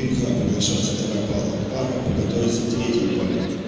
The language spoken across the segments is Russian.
Ринга приглашается вторая пара. Пара приготовится третий оппонент.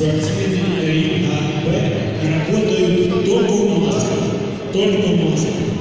Спортсмены ринга Б работают только в масках. Только в масках.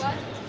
What?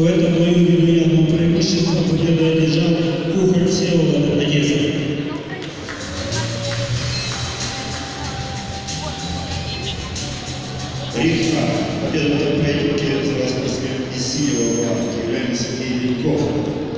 В этом бою невероятного преимущества победу одержал Кухарь Всеволод Одесса. Ринг А. Победу в поединке за из синего ранга Евгений Сергей Леньков.